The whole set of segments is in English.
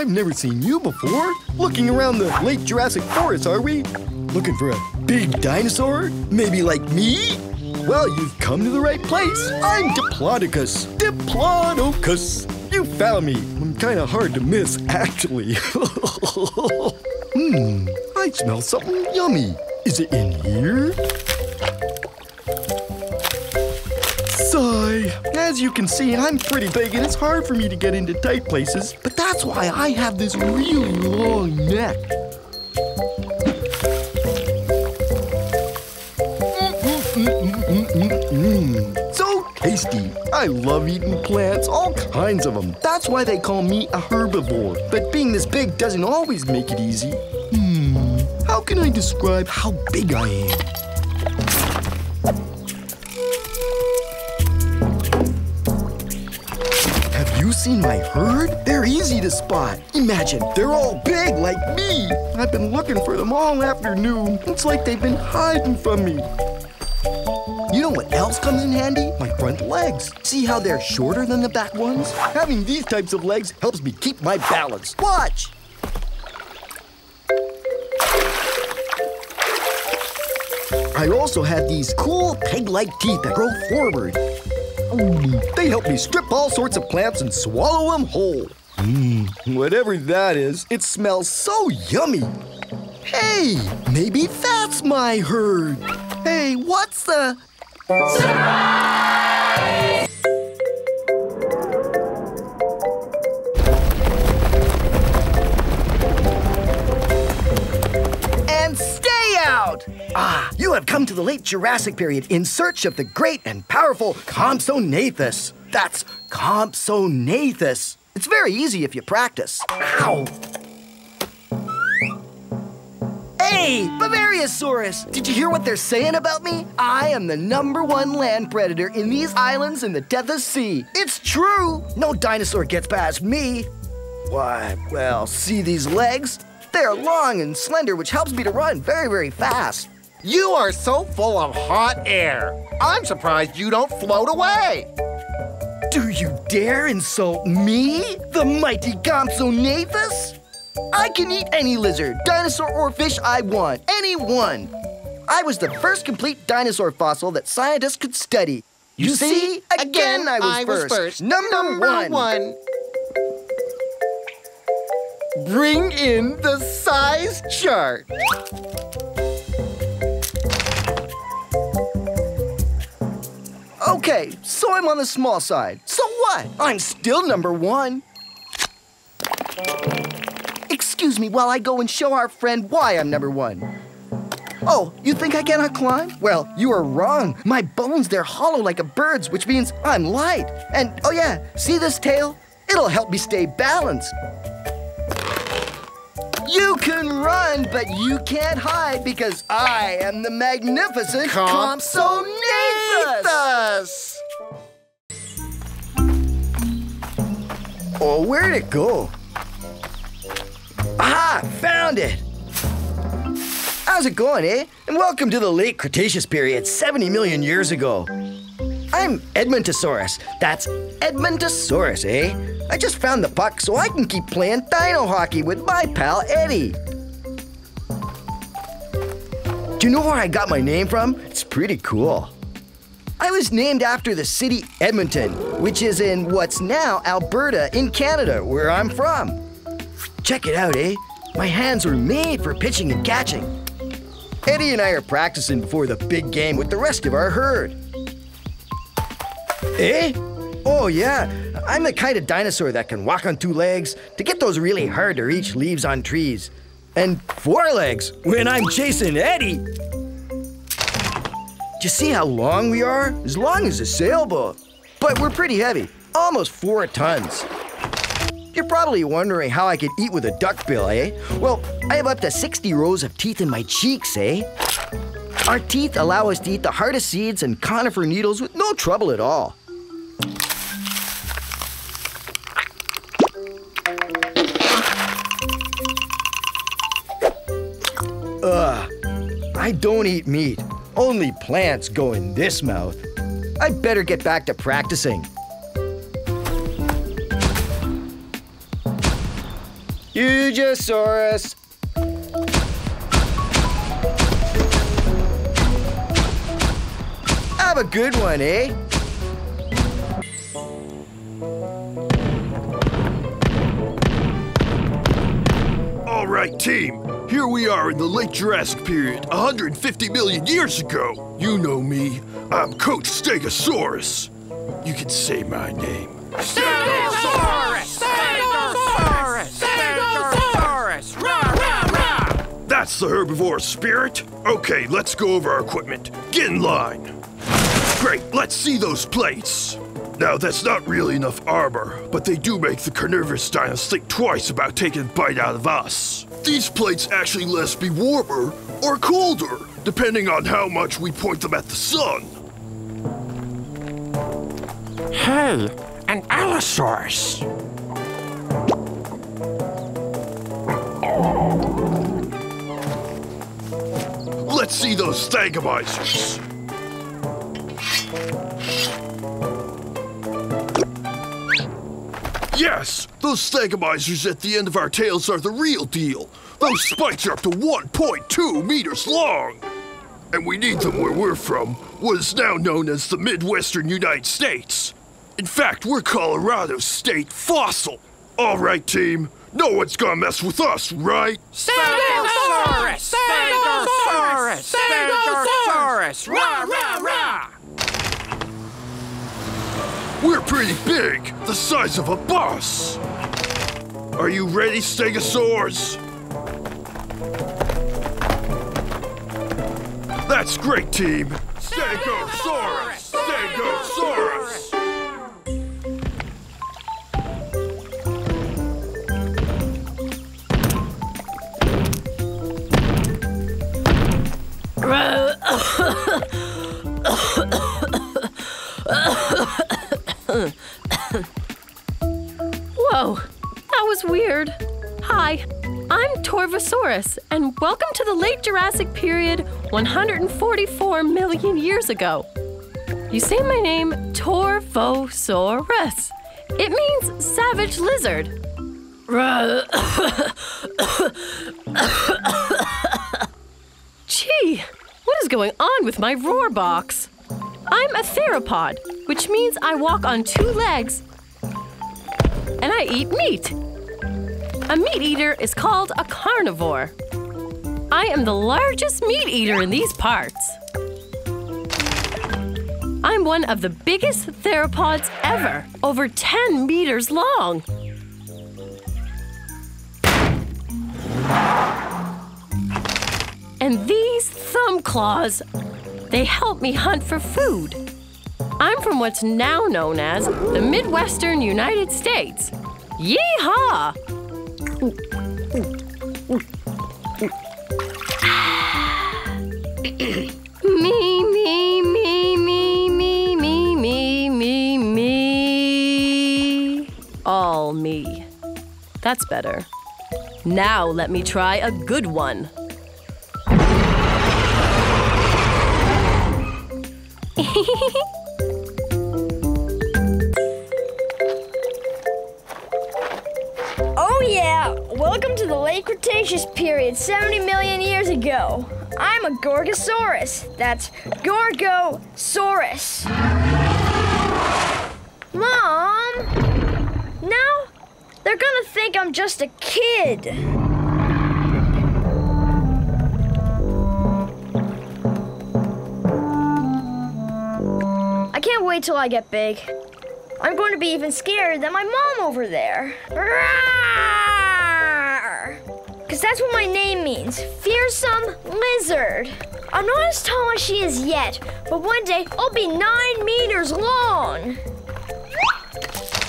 I've never seen you before. Looking around the late Jurassic Forest, are we? Looking for a big dinosaur? Maybe like me? Well, you've come to the right place. I'm Diplodocus. Diplodocus. You found me. I'm kind of hard to miss, actually. hmm, I smell something yummy. Is it in here? Sigh. As you can see, I'm pretty big and it's hard for me to get into tight places, but that's why I have this really long neck. So tasty. I love eating plants, all kinds of them. That's why they call me a herbivore. But being this big doesn't always make it easy. Hmm, how can I describe how big I am? Seen my herd? They're easy to spot. Imagine, they're all big like me. I've been looking for them all afternoon. It's like they've been hiding from me. You know what else comes in handy? My front legs. See how they're shorter than the back ones? Having these types of legs helps me keep my balance. Watch! I also have these cool peg-like teeth that grow forward. Mm, They help me strip all sorts of plants and swallow them whole. Mmm, whatever that is, it smells so yummy. Hey, maybe that's my herd. Hey, what's the... and Ah, you have come to the late Jurassic period in search of the great and powerful Compsognathus. That's Compsognathus. It's very easy if you practice. Ow! Hey, Bavarisaurus! Did you hear what they're saying about me? I am the number one land predator in these islands in the Tethys Sea. It's true! No dinosaur gets past me. Why, well, see these legs? They're long and slender, which helps me to run very, very fast. You are so full of hot air. I'm surprised you don't float away. Do you dare insult me, the mighty Compsognathus? I can eat any lizard, dinosaur, or fish I want. Any one. I was the first complete dinosaur fossil that scientists could study. You, see? Again, I was first. Number, one. one. Bring in the size chart. Okay, so I'm on the small side. So what? I'm still number one. Excuse me while I go and show our friend why I'm number one. Oh, you think I cannot climb? Well, you are wrong. My bones, they're hollow like a bird's, which means I'm light. And oh yeah, see this tail? It'll help me stay balanced. You can run, but you can't hide because I am the magnificent Compsognathus. Oh, where'd it go? Aha! Found it! How's it going, eh? And welcome to the late Cretaceous period, 70 million years ago. I'm Edmontosaurus. That's Edmontosaurus, eh? I just found the puck so I can keep playing dino hockey with my pal Eddie. Do you know where I got my name from? It's pretty cool. I was named after the city Edmonton, which is in what's now Alberta in Canada, where I'm from. Check it out, eh? My hands were made for pitching and catching. Eddie and I are practicing before the big game with the rest of our herd. Eh? Oh, yeah. I'm the kind of dinosaur that can walk on two legs to get those really hard to reach leaves on trees. And four legs when I'm chasing Eddie. Do you see how long we are? As long as a sailboat. But we're pretty heavy, almost four tons. You're probably wondering how I could eat with a duck bill, eh? Well, I have up to 60 rows of teeth in my cheeks, eh? Our teeth allow us to eat the hardest seeds and conifer needles with no trouble at all. Ugh, I don't eat meat. Only plants go in this mouth. I'd better get back to practicing. Eugosaurus. Have a good one, eh? All right, team. Here we are in the late Jurassic period, 150 million years ago. You know me. I'm Coach Stegosaurus. You can say my name. Stegosaurus! Stegosaurus! Stegosaurus! Rah, rah, rah! That's the herbivore spirit. Okay, let's go over our equipment. Get in line. Great, let's see those plates. Now, that's not really enough armor, but they do make the carnivorous dinos think twice about taking a bite out of us. These plates actually let us be warmer or colder, depending on how much we point them at the sun. Hey, an Allosaurus! Let's see those Thagomizers. Yes, those Thagomizers at the end of our tails are the real deal. Those spikes are up to 1.2 meters long. And we need them where we're from, what is now known as the Midwestern United States. In fact, we're Colorado State Fossil. All right, team. No one's gonna mess with us, right? Stegosaurus! Stegosaurus! Stegosaurus! Rah, rah, rah! We're pretty big, the size of a bus. Are you ready, Stegosaurs? That's great, team. Stegosaurus! Stegosaurus! Weird. Hi, I'm Torvosaurus, and welcome to the late Jurassic period 144 million years ago. You say my name, Torvosaurus. It means savage lizard. Gee, what is going on with my roar box? I'm a theropod, which means I walk on two legs and I eat meat. A meat eater is called a carnivore. I am the largest meat eater in these parts. I'm one of the biggest theropods ever, over 10 meters long. And these thumb claws, they help me hunt for food. I'm from what's now known as the Midwestern United States. Yeehaw! All me. That's better. Now let me try a good one. I'm a Gorgosaurus. That's Gorgosaurus. Mom! Now they're gonna think I'm just a kid. I can't wait till I get big. I'm going to be even scarier than my mom over there. Because that's what my name means fearsome lizard. I'm not as tall as she is yet, but one day I'll be nine meters long.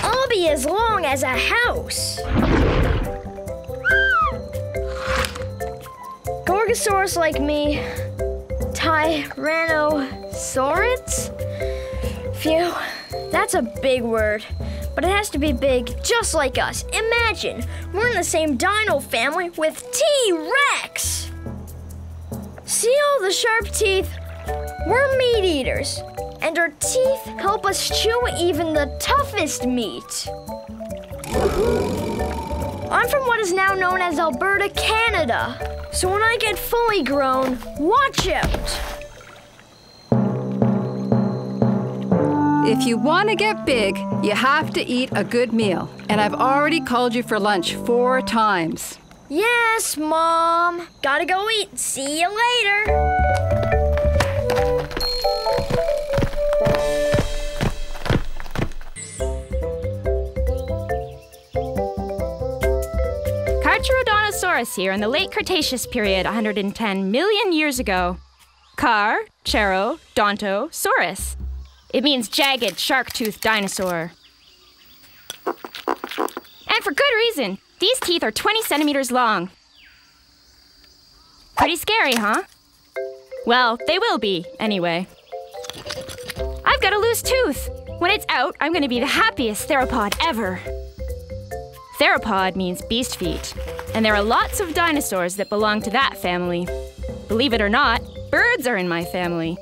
I'll be as long as a house. Gorgosaurus like me, Tyrannosaurus? Phew, that's a big word. But it has to be big just like us. Imagine, we're in the same dino family with T Rex! See all the sharp teeth? We're meat eaters, and our teeth help us chew even the toughest meat. I'm from what is now known as Alberta, Canada. So when I get fully grown, watch out. If you want to get big, you have to eat a good meal. And I've already called you for lunch four times. Yes, Mom. Gotta go eat. See you later. Carcharodontosaurus here in the late Cretaceous period 110 million years ago. Car, Chero, Donto, Saurus. It means jagged, shark toothed dinosaur. And for good reason. These teeth are 20 centimeters long. Pretty scary, huh? Well, they will be, anyway. I've got a loose tooth. When it's out, I'm gonna be the happiest theropod ever. Theropod means beast feet, and there are lots of dinosaurs that belong to that family. Believe it or not, birds are in my family.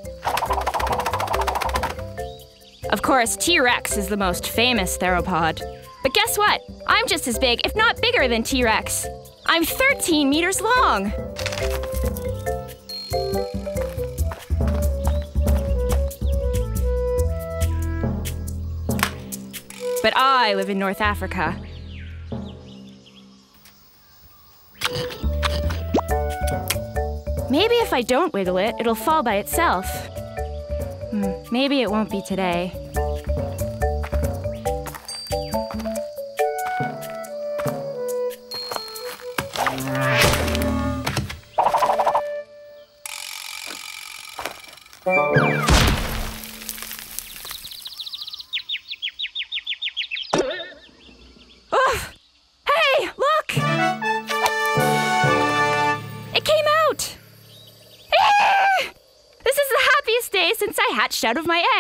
Of course, T Rex is the most famous theropod. But guess what? I'm just as big, if not bigger, than T Rex. I'm 13 meters long. But I live in North Africa. Maybe if I don't wiggle it, it'll fall by itself. Hmm, maybe it won't be today.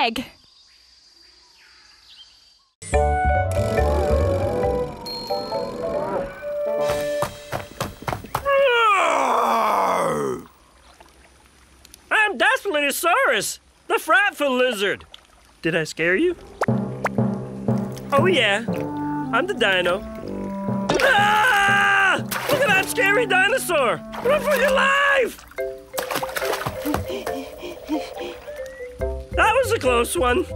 Egg. I'm Daspletosaurus, the frightful lizard. Did I scare you? Oh, yeah. I'm the dino. Ah! Look at that scary dinosaur! Run for your life! That was a close one.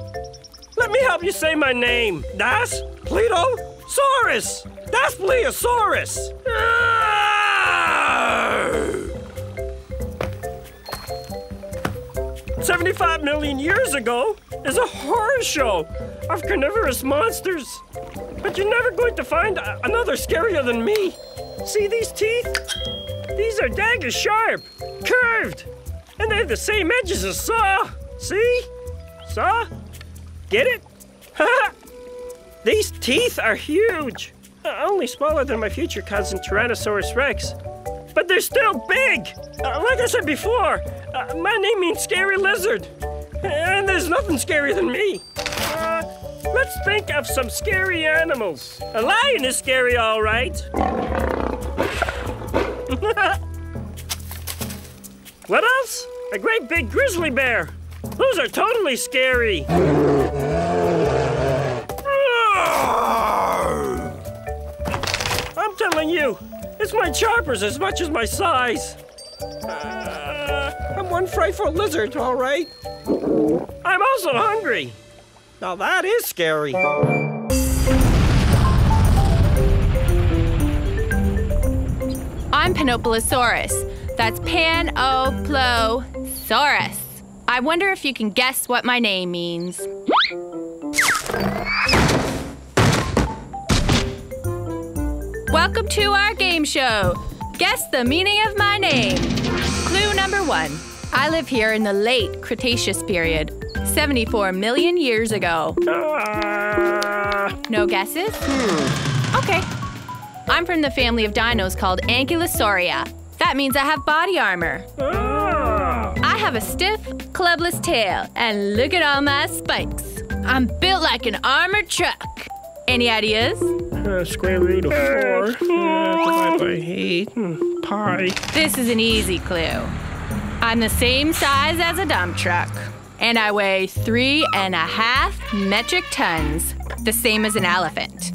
Let me help you say my name. Das Pletosaurus. Das Pleosaurus. 75 million years ago is a horror show of carnivorous monsters. But you're never going to find another scarier than me. See these teeth? These are dagger sharp, curved, and they have the same edges as saw. See? Saw? Get it? These teeth are huge. Uh, only smaller than my future cousin Tyrannosaurus Rex. But they're still big! Uh, like I said before, uh, my name means scary lizard. And there's nothing scarier than me. Uh, let's think of some scary animals. A lion is scary, all right. what else? A great big grizzly bear. Those are totally scary. I'm telling you, it's my choppers as much as my size. Uh, I'm one frightful lizard, all right. I'm also hungry. Now that is scary. I'm Panoplosaurus. That's Panoplosaurus. I wonder if you can guess what my name means. Welcome to our game show. Guess the meaning of my name. Clue number one. I live here in the late Cretaceous period, 74 million years ago. Ah. No guesses? Hmm. Okay. I'm from the family of dinos called Ankylosauria. That means I have body armor. Ah. I have a stiff, clubless tail, and look at all my spikes. I'm built like an armored truck. Any ideas? Uh, square root of four. Uh, divided by eight. Hmm, pi. This is an easy clue. I'm the same size as a dump truck, and I weigh three and a half metric tons, the same as an elephant.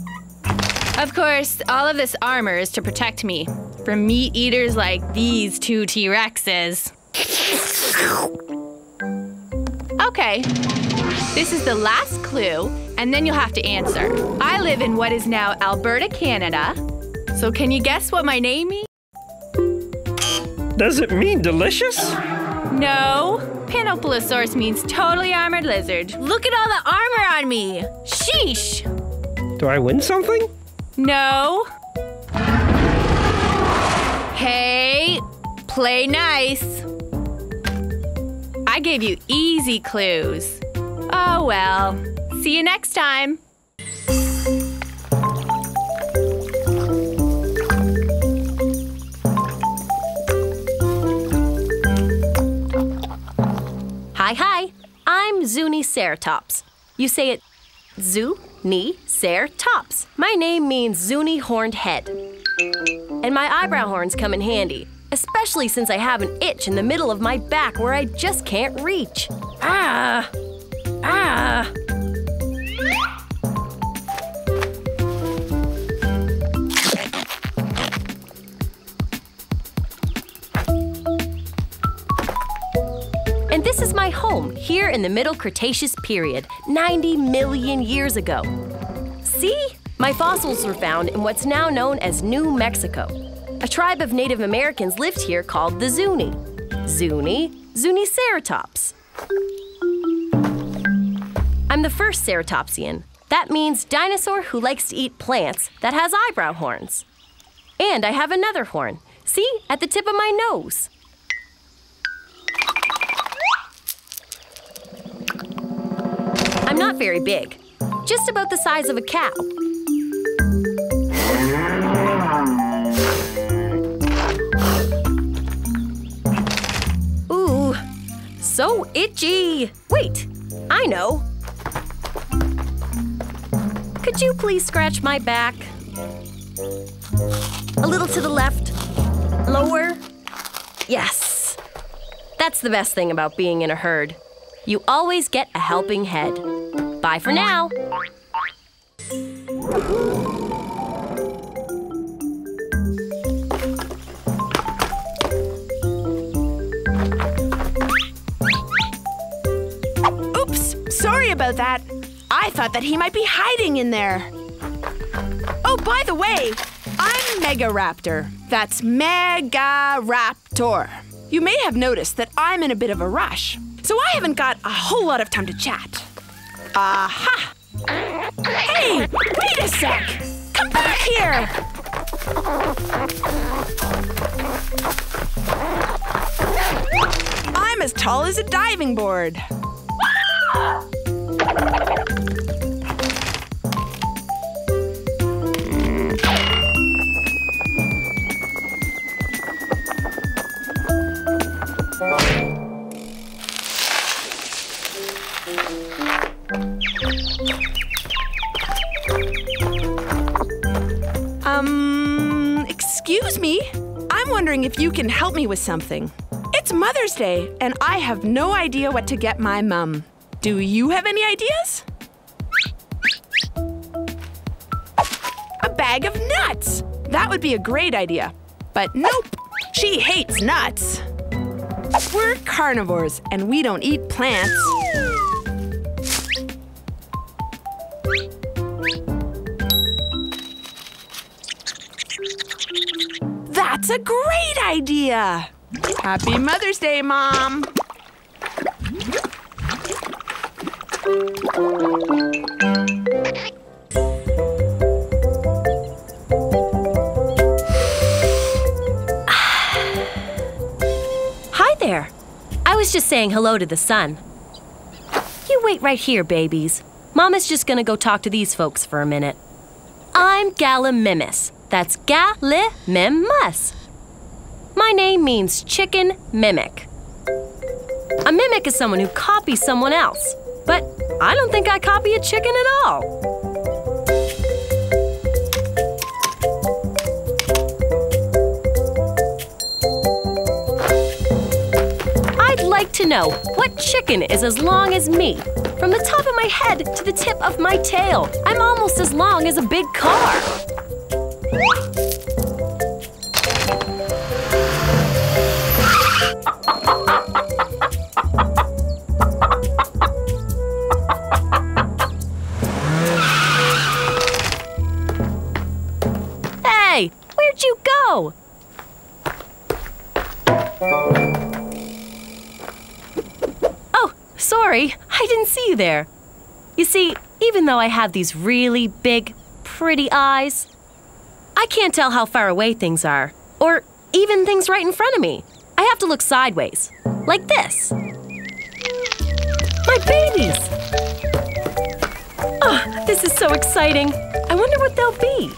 Of course, all of this armor is to protect me from meat eaters like these two T Rexes. Okay, this is the last clue, and then you'll have to answer. I live in what is now Alberta, Canada. So, can you guess what my name means? Does it mean delicious? No. Panoplosaurus means totally armored lizard. Look at all the armor on me. Sheesh. Do I win something? No. Hey, play nice. I gave you easy clues. Oh well. See you next time. Hi, hi. I'm Zuni Ceratops. You say it Zoo Ni Ceratops. My name means Zuni horned head. And my eyebrow horns come in handy, especially since I have an itch in the middle of my back where I just can't reach. Ah! Ah! And this is my home here in the Middle Cretaceous period, 90 million years ago. See? My fossils were found in what's now known as New Mexico. A tribe of Native Americans lived here called the Zuni. Zuni, Zuniceratops. I'm the first ceratopsian. That means dinosaur who likes to eat plants that has eyebrow horns. And I have another horn. See, at the tip of my nose. I'm not very big, just about the size of a cow. So itchy. Wait, I know. Could you please scratch my back? A little to the left. Lower. Yes. That's the best thing about being in a herd. You always get a helping head. Bye for now. About that. I thought that he might be hiding in there. Oh, by the way, I'm Megaraptor. That's Megaraptor. You may have noticed that I'm in a bit of a rush, so I haven't got a whole lot of time to chat. Aha! Hey, wait a sec! Come back here! I'm as tall as a diving board. Um, excuse me? I'm wondering if you can help me with something. It's Mother's Day, and I have no idea what to get my mum. Do you have any ideas? A bag of nuts! That would be a great idea. But nope, she hates nuts. We're carnivores, and we don't eat plants. That's a great idea! Happy Mother's Day, Mom! Hi there. I was just saying hello to the sun. You wait right here, babies. Mama's just gonna go talk to these folks for a minute. I'm Gallimimus. That's Gallimimus. My name means chicken mimic. A mimic is someone who copies someone else, I don't think I copy a chicken at all. I'd like to know what chicken is as long as me. From the top of my head to the tip of my tail, I'm almost as long as a big car. Oh, sorry, I didn't see you there. You see, even though I have these really big, pretty eyes, I can't tell how far away things are, or even things right in front of me. I have to look sideways, like this. My babies! Oh, this is so exciting. I wonder what they'll be.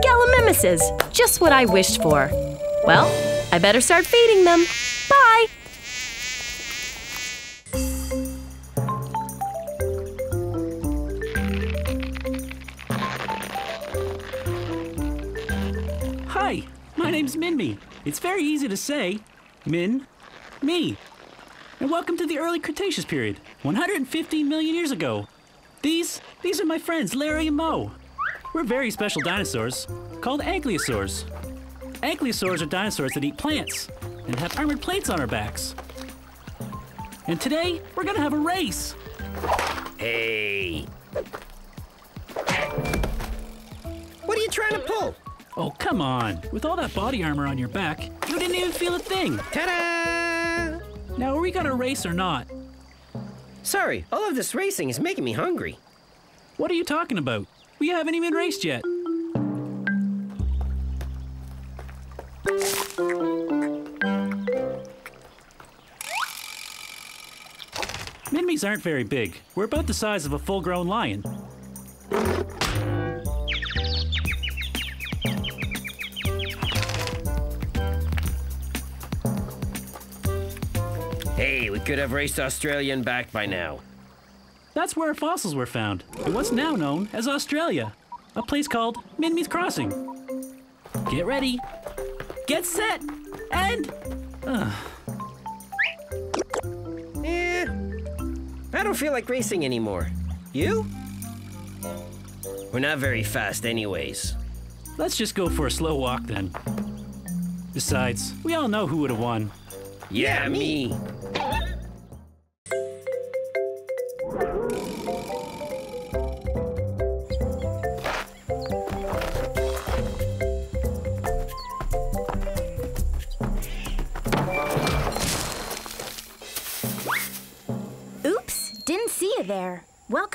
Gallimimuses, just what I wished for. Well, I better start feeding them. Bye! Hi, my name's Minmi. It's very easy to say. Min, me. And welcome to the early Cretaceous period, 115 million years ago. These, these are my friends Larry and Mo. We're very special dinosaurs called ankylosaurs. Ankylosaurs are dinosaurs that eat plants and have armored plates on our backs. And today, we're gonna have a race. Hey. What are you trying to pull? Oh, come on. With all that body armor on your back, you didn't even feel a thing. Ta-da! Now, are we gonna race or not? Sorry, all of this racing is making me hungry. What are you talking about? We haven't even raced yet. Minmies aren't very big. We're about the size of a full grown lion. Hey, we could have raced Australia and back by now. That's where fossils were found, in what's now known as Australia, a place called Minmies Crossing. Get ready, get set, and. Uh, Eh, I don't feel like racing anymore. You? We're not very fast, anyways. let's just go for a slow walk then. Besides, we all know who would have won. Yeah, me.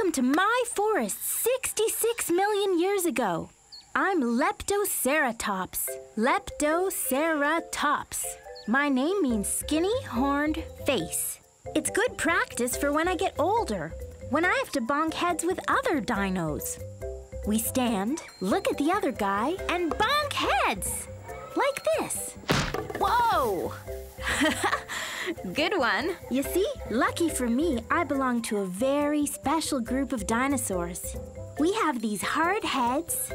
Welcome to my forest 66 million years ago. I'm Leptoceratops. Leptoceratops. My name means skinny, horned face. It's good practice for when I get older, when I have to bonk heads with other dinos. We stand, look at the other guy, and bonk heads! Like this. Whoa! Good one. You see, lucky for me, I belong to a very special group of dinosaurs. We have these hard heads.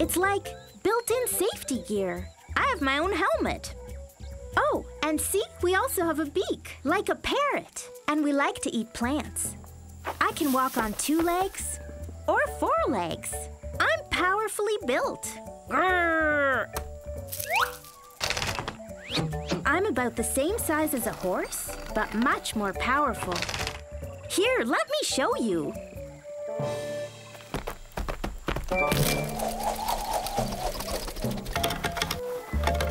It's like built in safety gear. I have my own helmet. Oh, and see, we also have a beak, like a parrot. And we like to eat plants. I can walk on two legs or four legs. I'm powerfully built. Grrr. I'm about the same size as a horse, but much more powerful. Here, let me show you.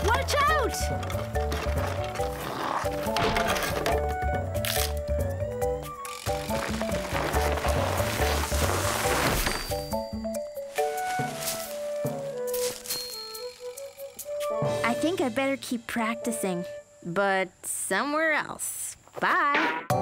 Watch out! Think I better keep practicing, but somewhere else. Bye.